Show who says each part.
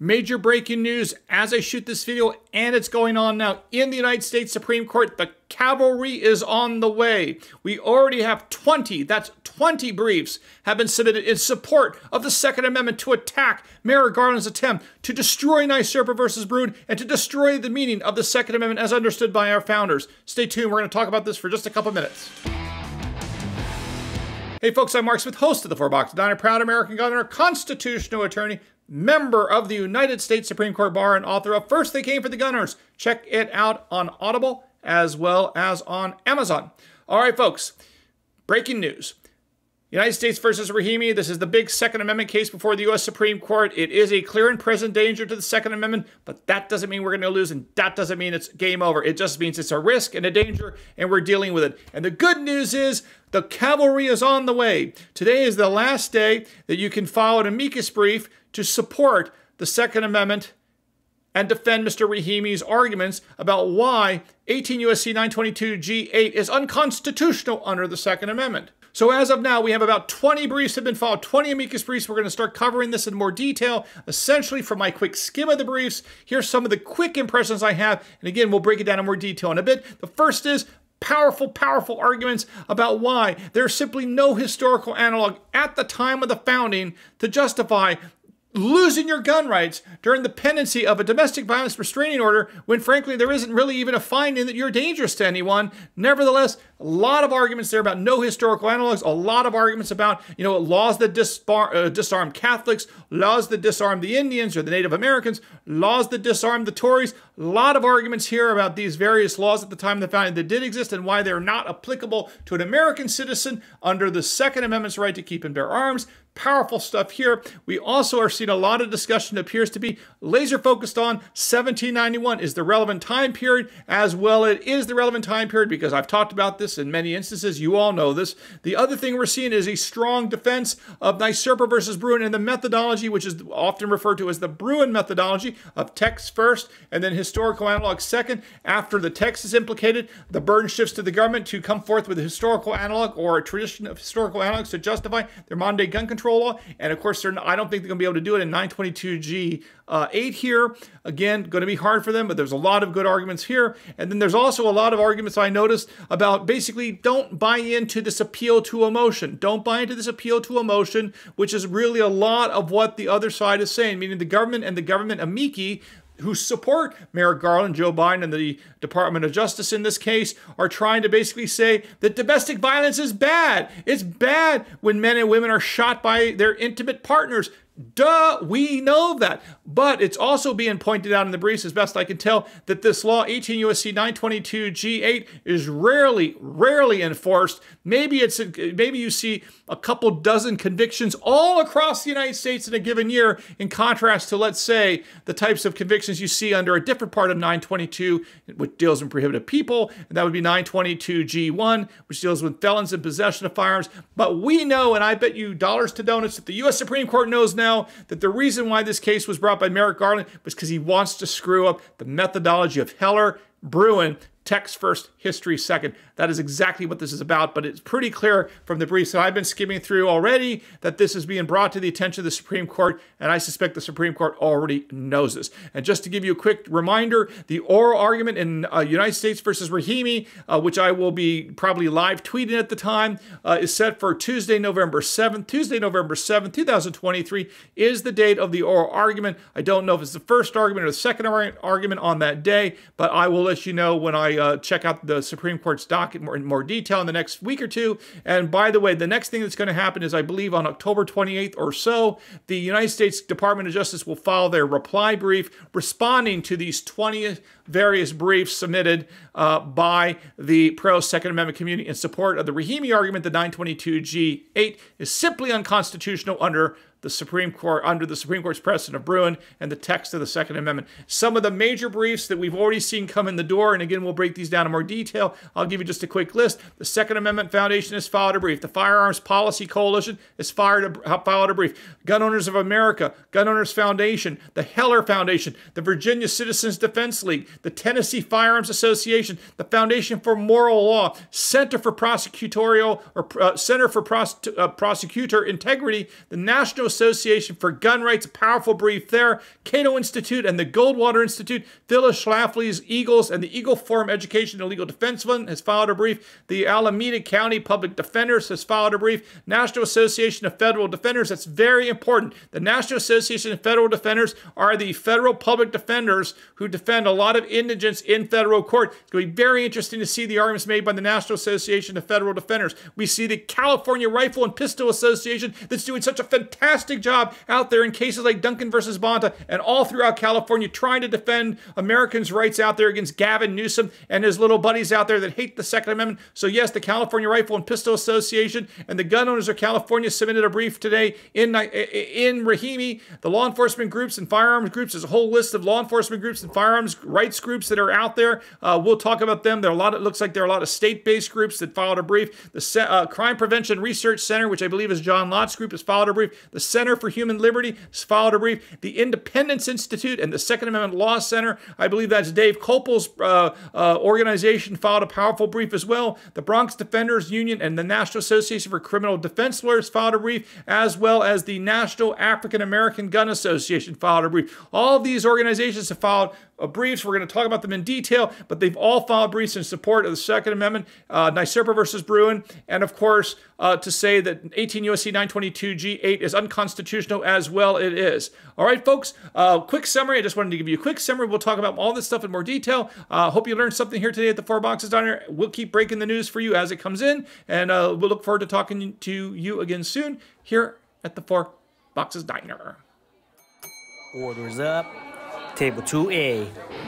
Speaker 1: Major breaking news as I shoot this video, and it's going on now in the United States Supreme Court. The cavalry is on the way. We already have 20, that's 20 briefs, have been submitted in support of the Second Amendment to attack Merrick Garland's attempt to destroy NYSERPA versus Bruen and to destroy the meaning of the Second Amendment as understood by our founders. Stay tuned, we're going to talk about this for just a couple minutes. Hey folks, I'm Mark Smith, host of the Four Box Diner, proud American owner, constitutional attorney, member of the United States Supreme Court Bar and author of First They Came for the Gun Owners. Check it out on Audible as well as on Amazon. All right, folks, breaking news. United States versus Rahimi. This is the big Second Amendment case before the U.S. Supreme Court. It is a clear and present danger to the Second Amendment, but that doesn't mean we're going to lose, and that doesn't mean it's game over. It just means it's a risk and a danger, and we're dealing with it. And the good news is the cavalry is on the way. Today is the last day that you can file an amicus brief to support the Second Amendment and defend Mr. Rahimi's arguments about why 18 U.S.C. 922 G8 is unconstitutional under the Second Amendment. So as of now, we have about 20 briefs have been filed, 20 amicus briefs. We're going to start covering this in more detail. Essentially, from my quick skim of the briefs, here's some of the quick impressions I have. And again, we'll break it down in more detail in a bit. The first is powerful, powerful arguments about why there's simply no historical analog at the time of the founding to justify losing your gun rights during the pendency of a domestic violence restraining order when frankly there isn't really even a finding that you're dangerous to anyone. Nevertheless, a lot of arguments there about no historical analogs, a lot of arguments about, you know, laws that disbar, uh, disarm Catholics, laws that disarm the Indians or the Native Americans, laws that disarm the Tories. A lot of arguments here about these various laws at the time of the founding that did exist and why they're not applicable to an American citizen under the Second Amendment's right to keep and bear arms powerful stuff here. We also are seeing a lot of discussion appears to be laser focused on 1791 is the relevant time period as well? It is the relevant time period because I've talked about this in many instances. You all know this. The other thing we're seeing is a strong defense of NYSERPA versus Bruen and the methodology which is often referred to as the Bruen methodology of text first and then historical analog second. After the text is implicated the burden shifts to the government to come forth with a historical analog or a tradition of historical analogs to justify their modern day gun control And of course, I don't think they're going to be able to do it in 922G uh, 8 here. Again, going to be hard for them, but there's a lot of good arguments here. And then there's also a lot of arguments I noticed about basically don't buy into this appeal to emotion. Don't buy into this appeal to emotion, which is really a lot of what the other side is saying, meaning the government and the government amici who support Merrick Garland, Joe Biden, and the Department of Justice in this case are trying to basically say that domestic violence is bad. It's bad when men and women are shot by their intimate partners. Duh, we know that. But it's also being pointed out in the briefs, as best I can tell, that this law, 18 U.S.C. 922 G8, is rarely, rarely enforced. Maybe it's maybe you see a couple dozen convictions all across the United States in a given year, in contrast to, let's say, the types of convictions you see under a different part of 922, which deals with prohibited people, and that would be 922 G1, which deals with felons in possession of firearms. But we know, and I bet you dollars to donuts, that the U.S. Supreme Court knows now now that the reason why this case was brought by Merrick Garland was because he wants to screw up the methodology of Heller, Bruen, text first, history second. That is exactly what this is about, but it's pretty clear from the briefs that I've been skimming through already that this is being brought to the attention of the Supreme Court, and I suspect the Supreme Court already knows this. And just to give you a quick reminder, the oral argument in uh, United States versus Rahimi, uh, which I will be probably live tweeting at the time, uh, is set for Tuesday, November 7th. Tuesday, November 7th, 2023 is the date of the oral argument. I don't know if it's the first argument or the second argument on that day, but I will let you know when I uh, check out the Supreme Court's docket more, in more detail in the next week or two. And by the way, the next thing that's going to happen is, I believe, on October 28th or so, the United States Department of Justice will file their reply brief responding to these 20 various briefs submitted uh, by the pro Second Amendment community in support of the Rahimi argument that 922G8 is simply unconstitutional under the Supreme Court under the Supreme Court's precedent of Bruen and the text of the Second Amendment. Some of the major briefs that we've already seen come in the door, and again, we'll break these down in more detail. I'll give you just a quick list. The Second Amendment Foundation has filed a brief. The Firearms Policy Coalition has filed a, filed a brief. Gun Owners of America, Gun Owners Foundation, the Heller Foundation, the Virginia Citizens Defense League, the Tennessee Firearms Association, the Foundation for Moral Law, Center for Prosecutorial or uh, Center for uh, Prosecutor Integrity, the National Association for Gun Rights, a powerful brief there. Cato Institute and the Goldwater Institute, Phyllis Schlafly's Eagles and the Eagle Forum Education and Legal Defense Fund has filed a brief. The Alameda County Public Defenders has filed a brief. National Association of Federal Defenders, that's very important. The National Association of Federal Defenders are the federal public defenders who defend a lot of indigents in federal court. It's going to be very interesting to see the arguments made by the National Association of Federal Defenders. We see the California Rifle and Pistol Association that's doing such a fantastic job out there in cases like Duncan versus Bonta and all throughout California trying to defend Americans' rights out there against Gavin Newsom and his little buddies out there that hate the Second Amendment. So, yes, the California Rifle and Pistol Association and the Gun Owners of California submitted a brief today in, in Rahimi. The law enforcement groups and firearms groups, there's a whole list of law enforcement groups and firearms rights groups that are out there. Uh, we'll talk about them. There are a lot, it looks like there are a lot of state based groups that filed a brief. The uh, Crime Prevention Research Center, which I believe is John Lott's group, has filed a brief. The Center for Human Liberty has filed a brief. The Independence Institute and the Second Amendment Law Center, I believe that's Dave Kopel's uh, uh, organization, filed a powerful brief as well. The Bronx Defenders Union and the National Association for Criminal Defense Lawyers filed a brief, as well as the National African American Gun Association filed a brief. All of these organizations have filed uh, briefs. We're going to talk about them in detail, but they've all filed briefs in support of the Second Amendment, uh, NYSERPA versus Bruen, and of course, uh, to say that 18 U.S.C. 922 G8 is unconstitutional as well. It is. All right, folks. Uh, quick summary. I just wanted to give you a quick summary. We'll talk about all this stuff in more detail. Uh, hope you learned something here today at the Four Boxes Diner. We'll keep breaking the news for you as it comes in, and uh, we'll look forward to talking to you again soon here at the Four Boxes Diner.
Speaker 2: Orders up. Table 2A.